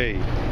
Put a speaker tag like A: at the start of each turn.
A: paid.